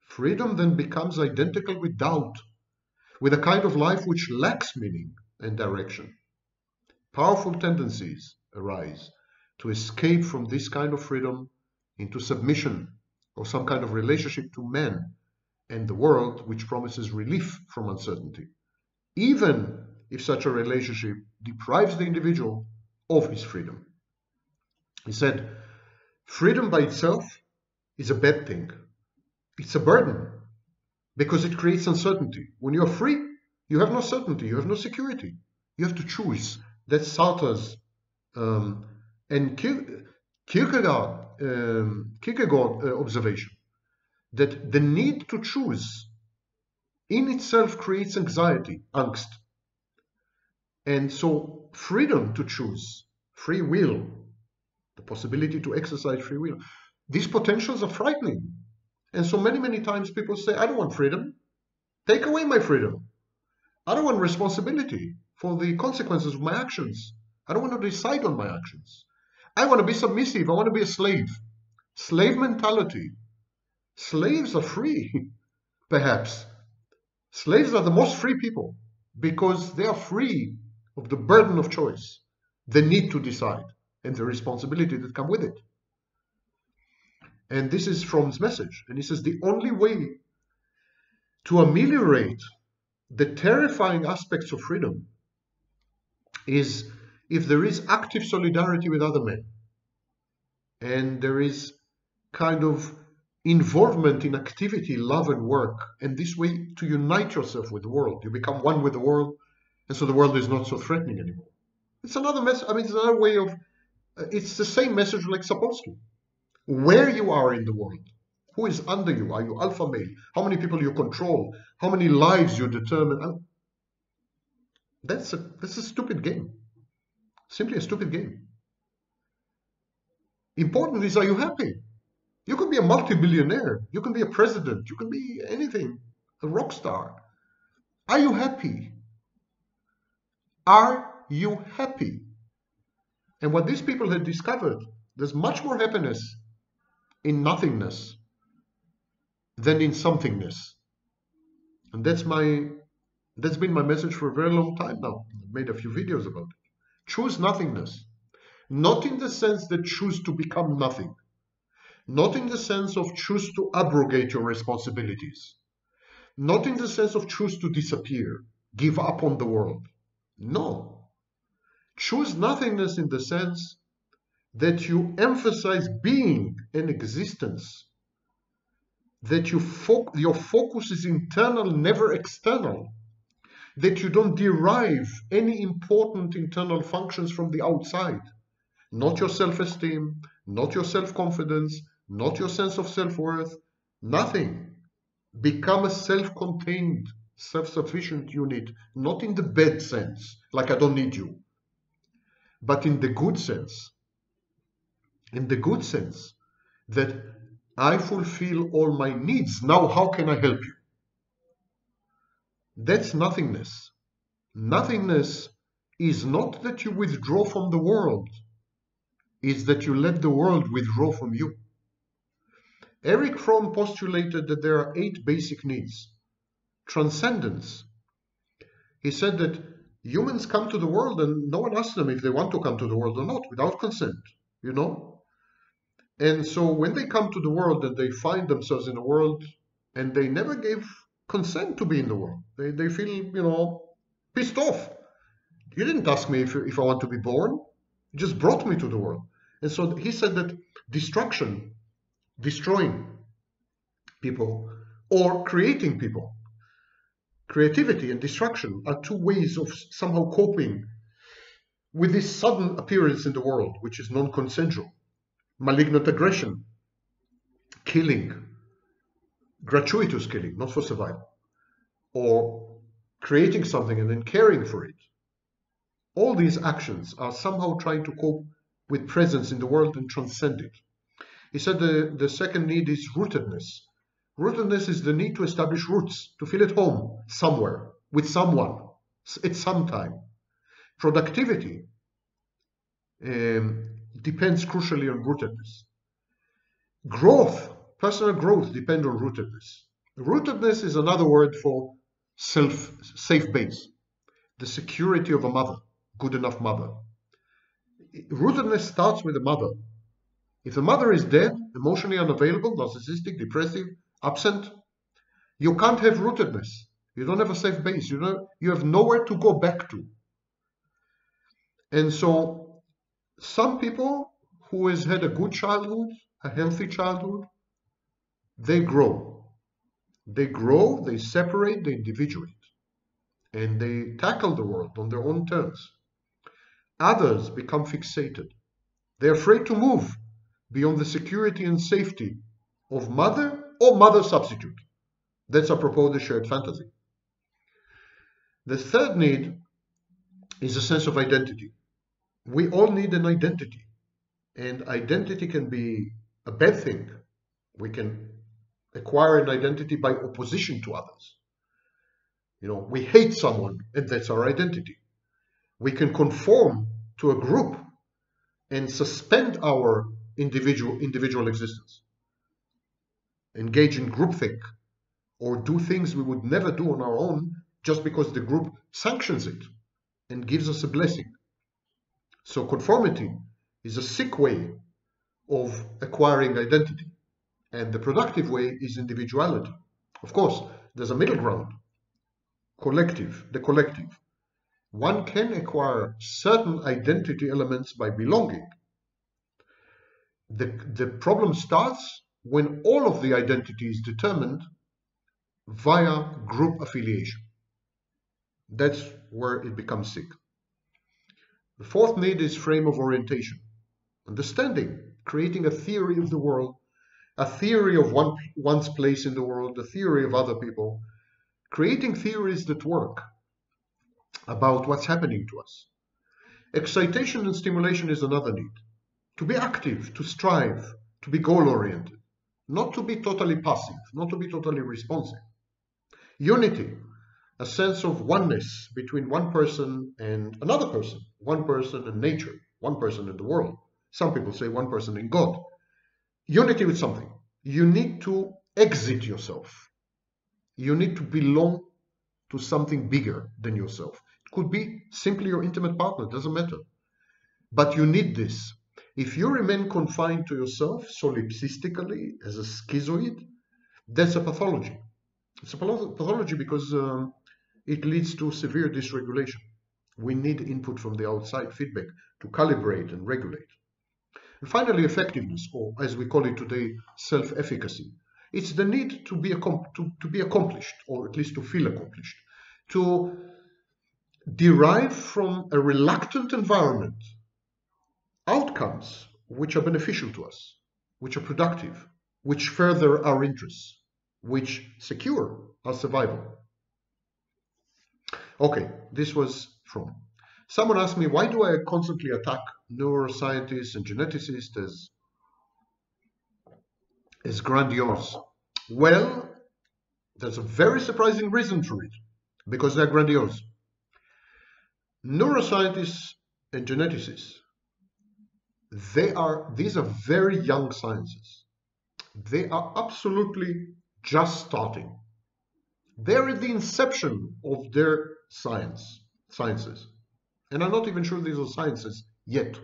Freedom then becomes identical with doubt, with a kind of life which lacks meaning and direction. Powerful tendencies arise to escape from this kind of freedom into submission or some kind of relationship to men and the world which promises relief from uncertainty even if such a relationship deprives the individual of his freedom. He said, freedom by itself is a bad thing. It's a burden because it creates uncertainty. When you're free, you have no certainty, you have no security. You have to choose. That's Sartre's um, and Kierkegaard, um, Kierkegaard uh, observation that the need to choose in itself creates anxiety, angst. And so freedom to choose, free will, the possibility to exercise free will, these potentials are frightening. And so many, many times people say, I don't want freedom. Take away my freedom. I don't want responsibility for the consequences of my actions. I don't want to decide on my actions. I want to be submissive. I want to be a slave. Slave mentality. Slaves are free, perhaps, Slaves are the most free people because they are free of the burden of choice, the need to decide, and the responsibility that come with it. And this is Fromm's message. And he says the only way to ameliorate the terrifying aspects of freedom is if there is active solidarity with other men and there is kind of involvement in activity, love, and work, and this way to unite yourself with the world. You become one with the world, and so the world is not so threatening anymore. It's another message. I mean, it's another way of. Uh, it's the same message like Sapolsky. Where you are in the world, who is under you? Are you alpha male? How many people you control? How many lives you determine? that's a that's a stupid game. Simply a stupid game. Important is, are you happy? You can be a multi-billionaire. You can be a president. You can be anything, a rock star. Are you happy? Are you happy? And what these people had discovered, there's much more happiness in nothingness than in somethingness. And that's my that's been my message for a very long time now. I've made a few videos about it. Choose nothingness. Not in the sense that choose to become nothing, not in the sense of choose to abrogate your responsibilities, not in the sense of choose to disappear, give up on the world. No. Choose nothingness in the sense that you emphasize being and existence, that you fo- your focus is internal, never external, that you don't derive any important internal functions from the outside, not your self esteem, not your self confidence, not your sense of self worth, nothing. Become a self contained, self sufficient unit, not in the bad sense, like I don't need you, but in the good sense. In the good sense that I fulfill all my needs. Now, how can I help you? That's nothingness. Nothingness is not that you withdraw from the world, it's that you let the world withdraw from you. Eric Fromm postulated that there are eight basic needs. Transcendence. He said that humans come to the world and no one asks them if they want to come to the world or not without consent, you know? And so when they come to the world and they find themselves in the world and they never gave consent to be in the world, they, they feel, you know, pissed off. You didn't ask me if, if I want to be born, you just brought me to the world. And so he said that destruction destroying people or creating people. Creativity and destruction are two ways of somehow coping with this sudden appearance in the world, which is non consensual. Malignant aggression, killing, gratuitous killing, not for survival, or creating something and then caring for it. All these actions are somehow trying to cope with presence in the world and transcend it. He said the, the second need is rootedness. Rootedness is the need to establish roots, to feel at home somewhere, with someone, at some time. Productivity um, depends crucially on rootedness. Growth, personal growth, depends on rootedness. Rootedness is another word for self safe base, the security of a mother, good enough mother. Rootedness starts with the mother. If the mother is dead, emotionally unavailable, narcissistic, depressive, absent, you can't have rootedness. You don't have a safe base. You know you have nowhere to go back to. And so some people who has had a good childhood, a healthy childhood, they grow. They grow, they separate, they individuate, and they tackle the world on their own terms. Others become fixated. They're afraid to move beyond the security and safety of mother or mother substitute. That's apropos the shared fantasy. The third need is a sense of identity. We all need an identity, and identity can be a bad thing. We can acquire an identity by opposition to others. You know, we hate someone, and that's our identity. We can conform to a group and suspend our individual individual existence. Engage in groupthink or do things we would never do on our own just because the group sanctions it and gives us a blessing. So conformity is a sick way of acquiring identity. And the productive way is individuality. Of course, there's a middle ground, collective, the collective. One can acquire certain identity elements by belonging. The, the problem starts when all of the identity is determined via group affiliation. That's where it becomes sick. The fourth need is frame of orientation, understanding, creating a theory of the world a theory of one, one's place in the world, a theory of other people, creating theories that work about what's happening to us. Excitation and stimulation is another need. To be active, to strive, to be goal oriented, not to be totally passive, not to be totally responsive. Unity, a sense of oneness between one person and another person, one person and nature, one person in the world. Some people say one person in God unity with something. You need to exit yourself. You need to belong to something bigger than yourself. It could be simply your intimate partner, doesn't matter. But you need this. If you remain confined to yourself solipsistically as a schizoid, that's a pathology. It's a pathology because um, it leads to severe dysregulation. We need input from the outside feedback to calibrate and regulate. And finally, effectiveness, or as we call it today, self-efficacy. It's the need to be, to, to be accomplished, or at least to feel accomplished, to derive from a reluctant environment outcomes which are beneficial to us, which are productive, which further our interests, which secure our survival. Okay, this was Fromm. Someone asked me, why do I constantly attack neuroscientists and geneticists as, as grandiose? Well, there's a very surprising reason for it, because they're grandiose. Neuroscientists and geneticists, they are, these are very young sciences. They are absolutely just starting. They're at the inception of their science, sciences. And I'm not even sure these are sciences yet.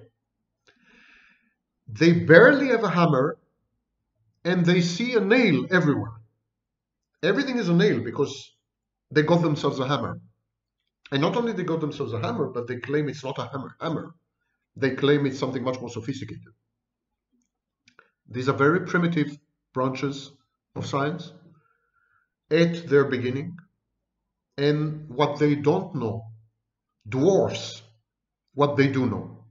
They barely have a hammer and they see a nail everywhere. Everything is a nail because they got themselves a hammer. And not only they got themselves a hammer, but they claim it's not a hammer. Hammer. They claim it's something much more sophisticated. These are very primitive branches of science at their beginning, and what they don't know dwarfs what they do know.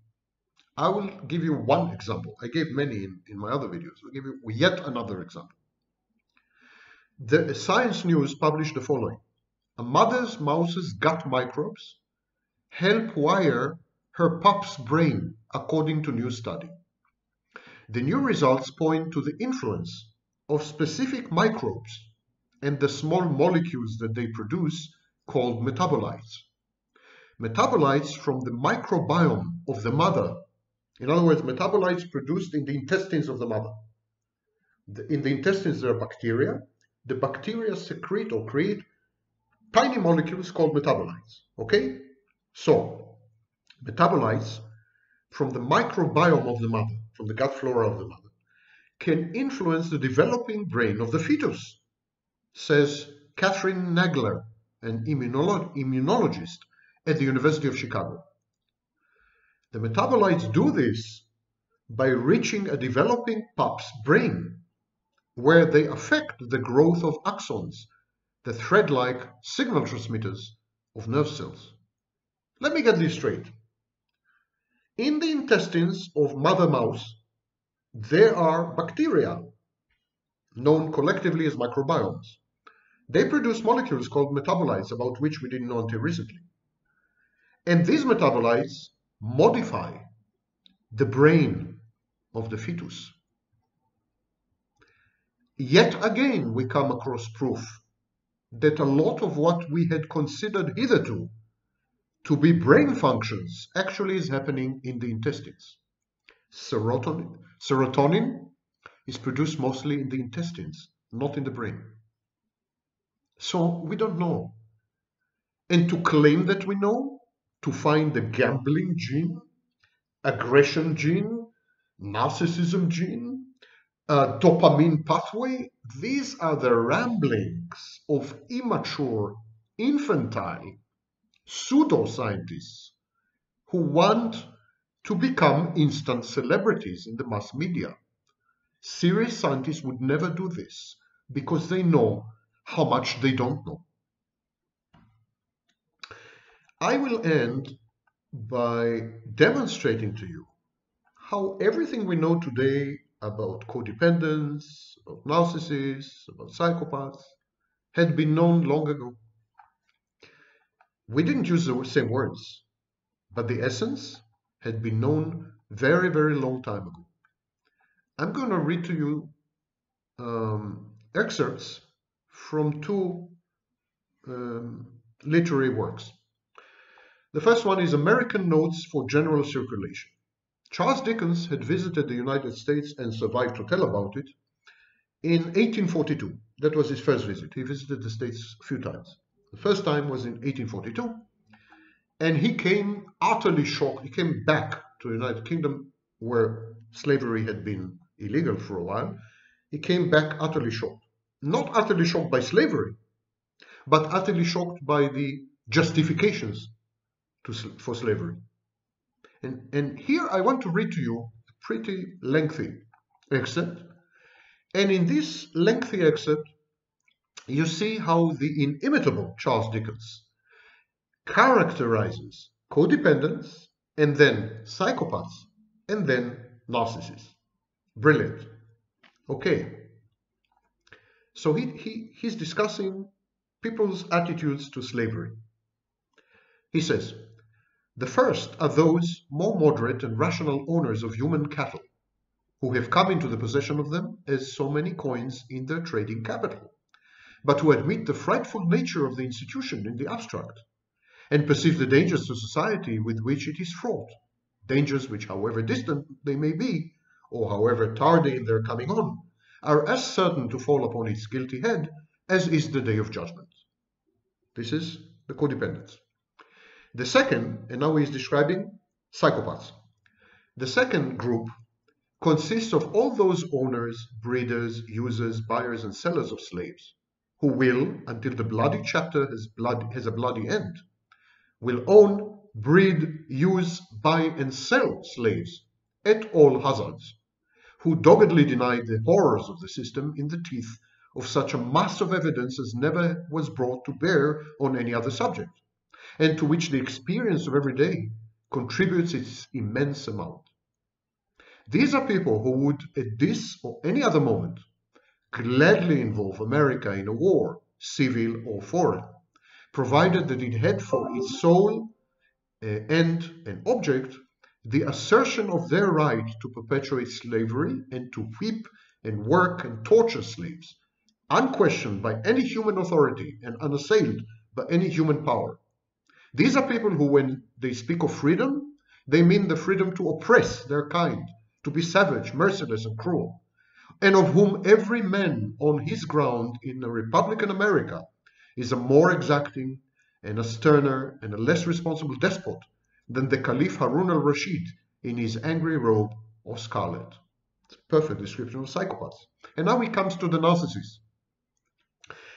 I will give you one example. I gave many in, in my other videos. I'll give you yet another example. The Science News published the following. A mother's mouse's gut microbes help wire her pup's brain, according to new study. The new results point to the influence of specific microbes and the small molecules that they produce called metabolites. Metabolites from the microbiome of the mother in other words, metabolites produced in the intestines of the mother. In the intestines, there are bacteria. The bacteria secrete or create tiny molecules called metabolites. Okay? So, metabolites from the microbiome of the mother, from the gut flora of the mother, can influence the developing brain of the fetus, says Cathryn Nagler, an immunolo immunologist at the University of Chicago. The metabolites do this by reaching a developing pup's brain, where they affect the growth of axons, the thread-like signal transmitters of nerve cells. Let me get this straight. In the intestines of mother mouse, there are bacteria, known collectively as microbiomes. They produce molecules called metabolites, about which we didn't know until recently. And these metabolites modify the brain of the fetus. Yet again, we come across proof that a lot of what we had considered hitherto to be brain functions actually is happening in the intestines. Serotonin, serotonin is produced mostly in the intestines, not in the brain. So we don't know. And to claim that we know to find the gambling gene, aggression gene, narcissism gene, dopamine pathway. These are the ramblings of immature, infantile pseudoscientists who want to become instant celebrities in the mass media. Serious scientists would never do this because they know how much they don't know. I will end by demonstrating to you how everything we know today about codependence, about narcissists, about psychopaths, had been known long ago. We didn't use the same words, but the essence had been known very, very long time ago. I'm going to read to you um, excerpts from two um, literary works. The first one is American Notes for General Circulation. Charles Dickens had visited the United States and survived to tell about it in 1842. That was his first visit. He visited the States a few times. The first time was in 1842, and he came utterly shocked. He came back to the United Kingdom where slavery had been illegal for a while. He came back utterly shocked. Not utterly shocked by slavery, but utterly shocked by the justifications to, for slavery. And, and here I want to read to you a pretty lengthy excerpt. And in this lengthy excerpt, you see how the inimitable Charles Dickens characterizes codependents and then psychopaths and then narcissists. Brilliant. Okay. So he, he, he's discussing people's attitudes to slavery. He says, the first are those more moderate and rational owners of human cattle, who have come into the possession of them as so many coins in their trading capital, but who admit the frightful nature of the institution in the abstract, and perceive the dangers to society with which it is fraught, dangers which, however distant they may be, or however tardy in their coming on, are as certain to fall upon its guilty head as is the day of judgment. This is the codependence. The second, and now he is describing psychopaths. The second group consists of all those owners, breeders, users, buyers, and sellers of slaves who will, until the bloody chapter has, blood, has a bloody end, will own, breed, use, buy, and sell slaves at all hazards, who doggedly denied the horrors of the system in the teeth of such a mass of evidence as never was brought to bear on any other subject, and to which the experience of every day contributes its immense amount. These are people who would, at this or any other moment, gladly involve America in a war, civil or foreign, provided that it had for its sole uh, end and object the assertion of their right to perpetuate slavery and to whip and work and torture slaves, unquestioned by any human authority and unassailed by any human power. These are people who, when they speak of freedom, they mean the freedom to oppress their kind, to be savage, merciless, and cruel, and of whom every man on his ground in a Republican America is a more exacting and a sterner and a less responsible despot than the Caliph Harun al-Rashid in his angry robe of scarlet. It's a perfect description of psychopaths. And now he comes to the narcissists.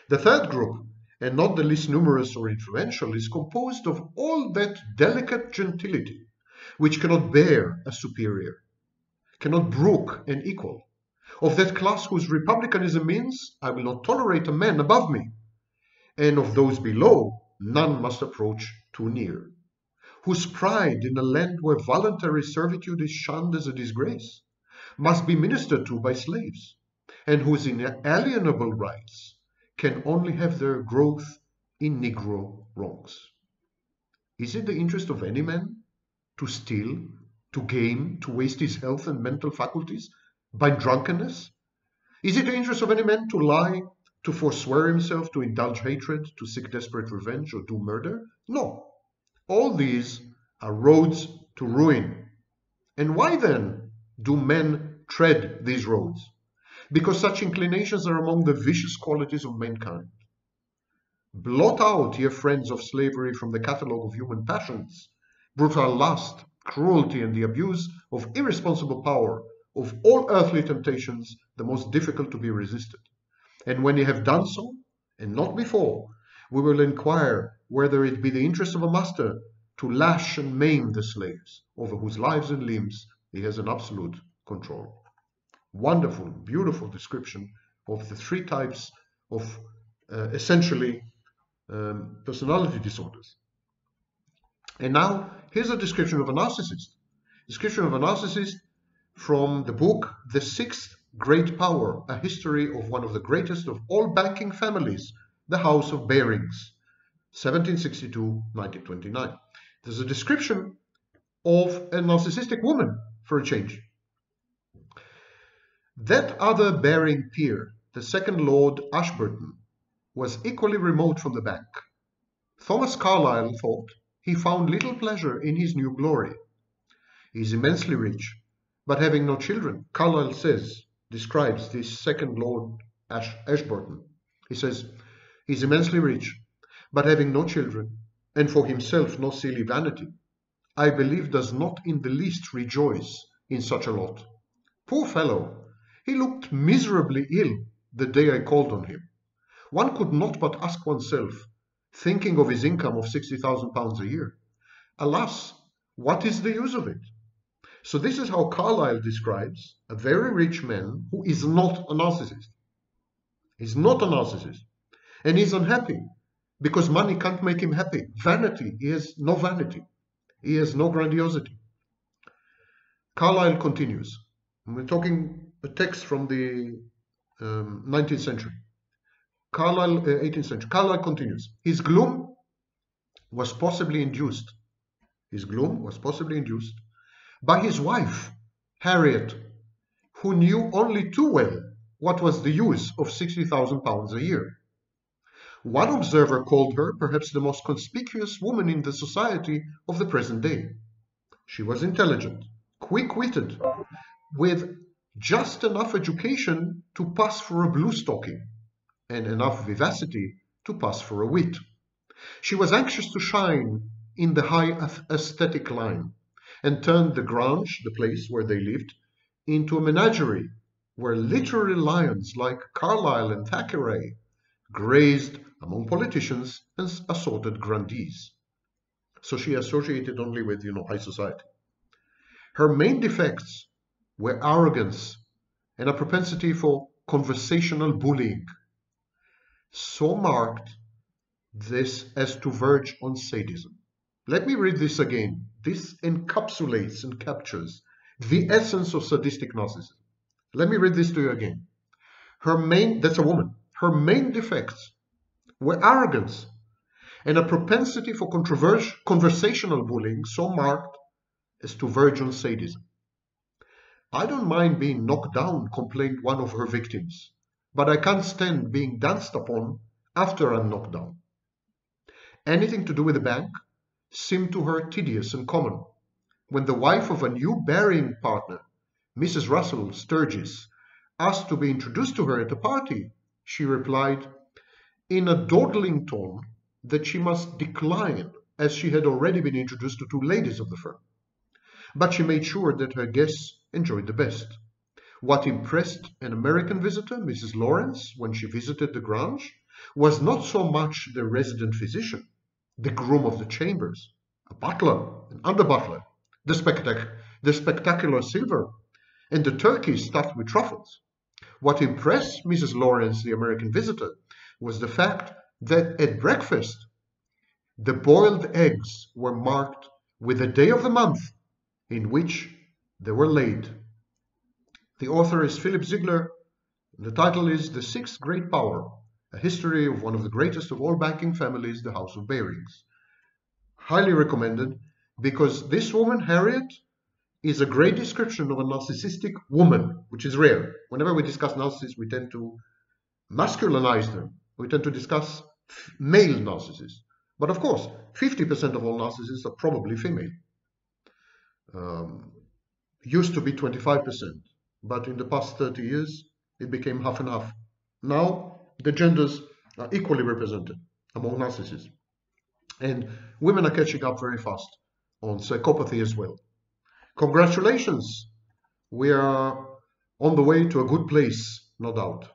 The third group, and not the least numerous or influential, is composed of all that delicate gentility which cannot bear a superior, cannot brook an equal, of that class whose republicanism means I will not tolerate a man above me, and of those below none must approach too near whose pride in a land where voluntary servitude is shunned as a disgrace, must be ministered to by slaves, and whose inalienable rights can only have their growth in Negro wrongs. Is it the interest of any man to steal, to game, to waste his health and mental faculties by drunkenness? Is it the interest of any man to lie, to forswear himself, to indulge hatred, to seek desperate revenge, or do murder? No. All these are roads to ruin. And why then do men tread these roads? Because such inclinations are among the vicious qualities of mankind. Blot out, ye friends of slavery, from the catalogue of human passions, brutal lust, cruelty, and the abuse of irresponsible power, of all earthly temptations, the most difficult to be resisted. And when ye have done so, and not before, we will inquire whether it be the interest of a master to lash and maim the slaves, over whose lives and limbs he has an absolute control. Wonderful, beautiful description of the three types of uh, essentially um, personality disorders. And now, here's a description of a narcissist. Description of a narcissist from the book The Sixth Great Power, a history of one of the greatest of all banking families, the House of Barings, 1762-1929. There's a description of a narcissistic woman for a change. That other Baring peer, the second Lord Ashburton, was equally remote from the bank. Thomas Carlyle thought he found little pleasure in his new glory. He is immensely rich, but having no children. Carlyle says, describes this second Lord Ash Ashburton. He says, is immensely rich, but having no children, and for himself no silly vanity, I believe does not in the least rejoice in such a lot. Poor fellow, he looked miserably ill the day I called on him. One could not but ask oneself, thinking of his income of £60,000 a year, alas, what is the use of it? So this is how Carlyle describes a very rich man who is not a narcissist. He's not a narcissist. And he's unhappy because money can't make him happy. Vanity, he has no vanity. He has no grandiosity. Carlyle continues. We're talking a text from the um, 19th century. Carlyle, uh, 18th century. Carlyle continues. His gloom was possibly induced. His gloom was possibly induced by his wife, Harriet, who knew only too well what was the use of 60,000 pounds a year. One observer called her perhaps the most conspicuous woman in the society of the present day. She was intelligent, quick-witted, with just enough education to pass for a blue stocking, and enough vivacity to pass for a wit. She was anxious to shine in the high aesthetic line, and turned the Grange, the place where they lived, into a menagerie where literary lions like Carlyle and Thackeray grazed among politicians and assorted grandees. So she associated only with, you know, high society. Her main defects were arrogance and a propensity for conversational bullying. So marked this as to verge on sadism. Let me read this again. This encapsulates and captures the essence of sadistic narcissism. Let me read this to you again. Her main, that's a woman, her main defects were arrogance and a propensity for conversational bullying so marked as to verge on sadism. I don't mind being knocked down, complained one of her victims, but I can't stand being danced upon after I'm knocked down. Anything to do with the bank seemed to her tedious and common. When the wife of a new Baring partner, Mrs. Russell Sturgis, asked to be introduced to her at a party, she replied, in a dawdling tone, that she must decline as she had already been introduced to two ladies of the firm. But she made sure that her guests enjoyed the best. What impressed an American visitor, Mrs. Lawrence, when she visited the Grange, was not so much the resident physician, the groom of the chambers, a butler, an under butler, the, spectac- the spectacular silver, and the turkey stuffed with truffles. What impressed Mrs. Lawrence, the American visitor, was the fact that at breakfast the boiled eggs were marked with the day of the month in which they were laid. The author is Philip Ziegler. The title is The Sixth Great Power a history of one of the greatest of all banking families, the House of Barings. Highly recommended because this woman, Harriet, is a great description of a narcissistic woman, which is rare. Whenever we discuss narcissists, we tend to masculinize them. We tend to discuss male narcissists. But of course, 50% of all narcissists are probably female. Um, used to be 25%, but in the past 30 years, it became half and half. Now, the genders are equally represented among narcissists. And women are catching up very fast on psychopathy as well. Congratulations! We are on the way to a good place, no doubt.